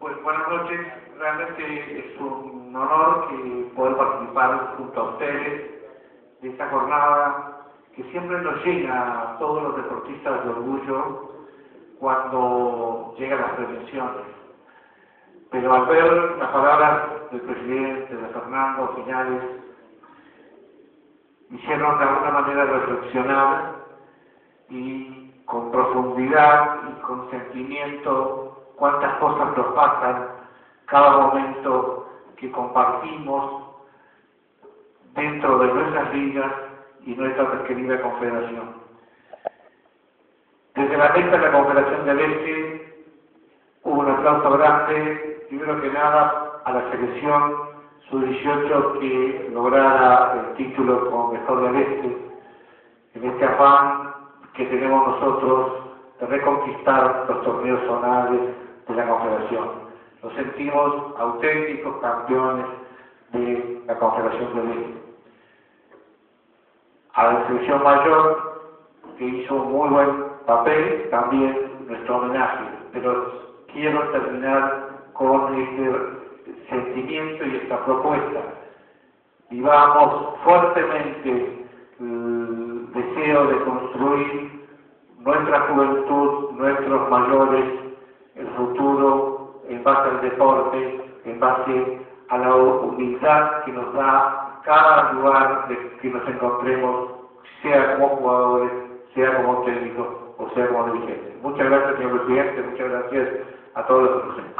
Pues buenas noches, realmente es un honor que poder participar junto a ustedes de esta jornada que siempre nos llena a todos los deportistas de orgullo cuando llegan las prevenciones. Pero al ver las palabras del presidente, de Fernando, finales, hicieron de alguna manera reflexionar y con profundidad y con sentimiento cuántas cosas nos pasan cada momento que compartimos dentro de nuestras ligas y nuestra querida confederación. Desde la mesa de la Confederación del Este hubo un aplauso grande, primero que nada a la selección sub-18 que lograra el título como mejor del Este, en este afán que tenemos nosotros de reconquistar los torneos zonales de la Confederación. Nos sentimos auténticos campeones de la Confederación del Este. A la selección mayor, que hizo un muy buen papel, también nuestro homenaje. Pero quiero terminar con este sentimiento y esta propuesta. Vivamos fuertemente el deseo de construir juventud, nuestros mayores, el futuro en base al deporte, en base a la humildad que nos da cada lugar de que nos encontremos, sea como jugadores, sea como técnicos o sea como dirigentes. Muchas gracias, señor presidente, muchas gracias a todos los presentes.